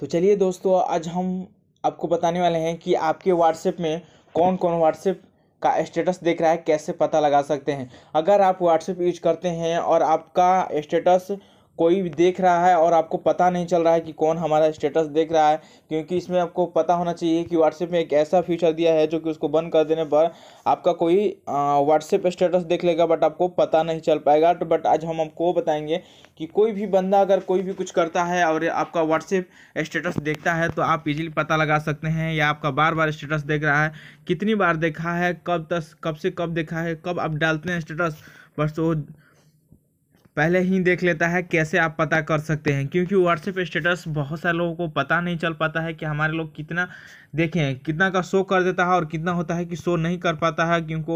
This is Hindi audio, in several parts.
तो चलिए दोस्तों, आज हम आपको बताने वाले हैं कि आपके व्हाट्सएप में कौन कौन व्हाट्सएप का स्टेटस देख रहा है, कैसे पता लगा सकते हैं। अगर आप व्हाट्सएप यूज़ करते हैं और आपका स्टेटस कोई भी देख रहा है और आपको पता नहीं चल रहा है कि कौन हमारा स्टेटस देख रहा है, क्योंकि इसमें आपको पता होना चाहिए कि व्हाट्सएप में एक ऐसा फीचर दिया है जो कि उसको बंद कर देने पर आपका कोई व्हाट्सएप स्टेटस देख लेगा बट आपको पता नहीं चल पाएगा। तो बट आज हम आपको बताएँगे कि कोई भी बंदा अगर कोई भी कुछ करता है और आपका व्हाट्सएप स्टेटस देखता है तो आप इजीली पता लगा सकते हैं या आपका बार बार स्टेटस देख रहा है, कितनी बार देखा है, कब तक कब से कब देखा है, कब आप डालते हैं स्टेटस बस वो पहले ही देख लेता है कैसे आप पता कर सकते हैं, क्योंकि व्हाट्सएप स्टेटस बहुत सारे लोगों को पता नहीं चल पाता है कि हमारे लोग कितना देखें, कितना का शो कर देता है और कितना होता है कि शो नहीं कर पाता है, क्योंकि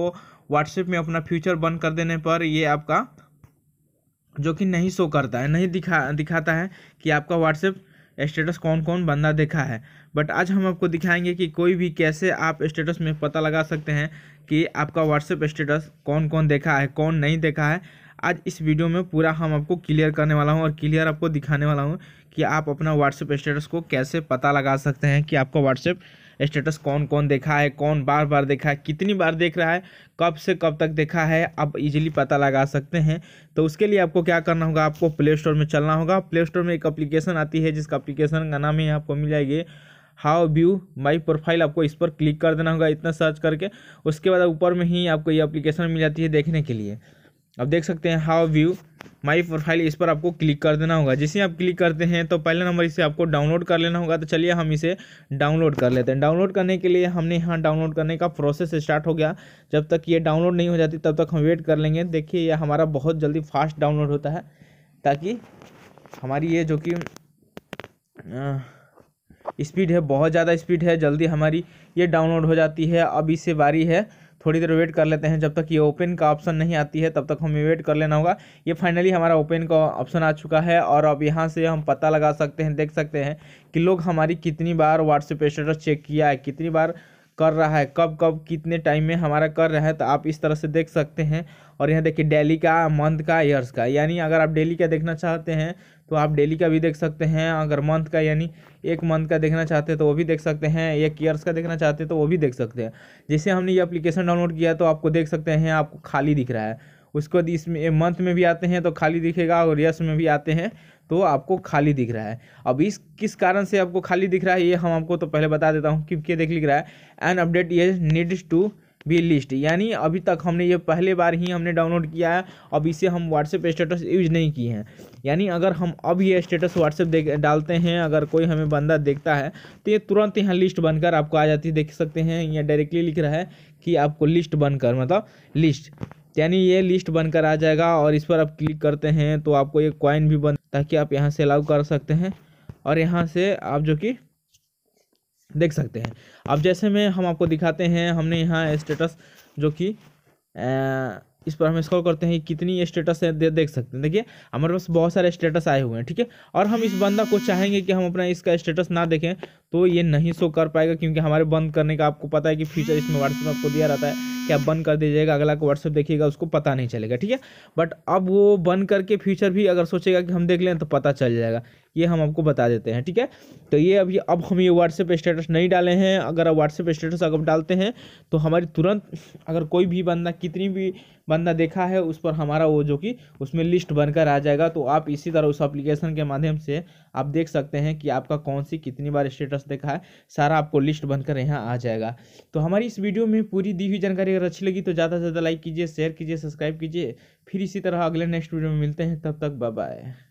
व्हाट्सएप में अपना फ्यूचर बंद कर देने पर ये आपका जो कि नहीं शो करता है, नहीं दिखा, दिखाता है कि आपका व्हाट्सएप स्टेटस कौन कौन बंदा देखा है। बट आज हम आपको दिखाएँगे कि कोई भी कैसे आप स्टेटस में पता लगा सकते हैं कि आपका व्हाट्सएप स्टेटस कौन कौन देखा है, कौन नहीं देखा है आज इस वीडियो में पूरा हम आपको क्लियर करने वाला हूँ और क्लियर आपको दिखाने वाला हूँ कि आप अपना व्हाट्सएप स्टेटस को कैसे पता लगा सकते हैं कि आपका व्हाट्सएप स्टेटस कौन कौन देखा है, कौन बार बार देखा है, कितनी बार देख रहा है, कब से कब तक देखा है आप इजीली पता लगा सकते हैं। तो उसके लिए आपको क्या करना होगा, आपको प्ले स्टोर में चलना होगा। प्ले स्टोर में एक अप्लीकेशन आती है, जिसका अप्लीकेशन का नाम ही आपको मिल जाएगी हाउ व्यू माई प्रोफ़ाइल आपको इस पर क्लिक कर देना होगा, इतना सर्च करके। उसके बाद ऊपर में ही आपको ये अप्लीकेशन मिल जाती है देखने के लिए। अब देख सकते हैं हाउ व्यू माई प्रोफ़ाइल इस पर आपको क्लिक कर देना होगा। जिसे आप क्लिक करते हैं तो पहले नंबर इसे आपको डाउनलोड कर लेना होगा। तो चलिए हम इसे डाउनलोड कर लेते हैं। डाउनलोड करने के लिए हमने यहाँ डाउनलोड करने का प्रोसेस स्टार्ट हो गया। जब तक ये डाउनलोड नहीं हो जाती, तब तक हम वेट कर लेंगे। देखिए ये हमारा बहुत जल्दी फास्ट डाउनलोड होता है, ताकि हमारी ये जो कि स्पीड है, बहुत ज़्यादा स्पीड है। जल्दी हमारी ये डाउनलोड हो जाती है। अब इससे बारी है थोड़ी देर वेट कर लेते हैं। जब तक ये ओपन का ऑप्शन नहीं आती है, तब तक हमें वेट कर लेना होगा। ये फाइनली हमारा ओपन का ऑप्शन आ चुका है और अब यहाँ से हम पता लगा सकते हैं, देख सकते हैं कि लोग हमारी कितनी बार व्हाट्सएप स्टेटस चेक किया है, कितनी बार कर रहा है, कब कब, कितने टाइम में हमारा कर रहा है तो आप इस तरह से देख सकते हैं। और यहाँ देखिए, डेली का, मंथ का ईयर्स का। यानी अगर आप डेली का देखना चाहते हैं तो आप डेली का भी देख सकते हैं। अगर मंथ का, यानी एक मंथ का देखना चाहते हैं तो वो भी देख सकते हैं। एक ईयर्स का देखना चाहते हैं तो वो भी देख सकते हैं। जैसे हमने ये अप्लीकेशन डाउनलोड किया तो आपको देख सकते हैं, आपको खाली दिख रहा है। उसके बाद इसमें मंथ में भी आते हैं तो खाली दिखेगा और ईयर्स में भी आते हैं तो आपको खाली दिख रहा है। अब इस, किस कारण से आपको खाली दिख रहा है, ये हम आपको तो पहले बता देता हूँ क्योंकि देख लिख रहा है। एन अपडेट ये नीड्स टू बी लिस्ट यानी अभी तक हमने ये पहले बार ही हमने डाउनलोड किया है, अब इसे हम व्हाट्सएप स्टेटस यूज़ नहीं किए हैं। यानी अगर हम अब ये स्टेटस व्हाट्सएप डालते हैं, अगर कोई हमें बंदा देखता है तो ये तुरंत यहाँ लिस्ट बनकर आपको आ जाती है। देख सकते हैं या डायरेक्टली लिख रहा है कि आपको लिस्ट बनकर मतलब लिस्ट यानी ये लिस्ट बनकर आ जाएगा और इस पर आप क्लिक करते हैं तो आपको एक कॉइन भी बन ताकि आप यहाँ से अलाउ कर सकते हैं और यहाँ से आप जो कि देख सकते हैं। अब जैसे में हम आपको दिखाते हैं हमने यहाँ स्टेटस जो कि इस पर हम स्क्रॉल करते हैं कितनी स्टेटस है दे, देख सकते हैं। देखिए हमारे पास बहुत सारे स्टेटस आए हुए हैं ठीक है? और हम इस बंदा को चाहेंगे कि हम अपना इसका स्टेटस ना देखें तो ये नहीं शो कर पाएगा क्योंकि हमारे बंद करने का आपको पता है कि फीचर इसमें व्हाट्सएप आपको दिया रहता है। कि आप बंद कर दीजिएगा अगला को व्हाट्सएप देखिएगा, उसको पता नहीं चलेगा, ठीक है? बट अब वो बंद करके फ्यूचर भी अगर सोचेगा कि हम देख लें तो पता चल जाएगा। ये हम आपको बता देते हैं, ठीक है? तो ये अभी अब हम ये व्हाट्सएप स्टेटस नहीं डाले हैं। अगर आप व्हाट्सएप स्टेटस अगर डालते हैं तो हमारी तुरंत अगर कोई भी बंदा, कितनी भी बंदा देखा है, उस पर हमारा वो जो कि उसमें लिस्ट बनकर आ जाएगा। तो आप इसी तरह उस एप्लीकेशन के माध्यम से आप देख सकते हैं कि आपका कौन सी कितनी बार स्टेटस देखा है, सारा आपको लिस्ट बनकर यहाँ आ जाएगा। तो हमारी इस वीडियो में पूरी दी हुई जानकारी, अगर अच्छी लगी तो ज़्यादा से ज़्यादा लाइक कीजिए शेयर कीजिए सब्सक्राइब कीजिए। फिर इसी तरह अगले नेक्स्ट वीडियो में मिलते हैं, तब तक बाय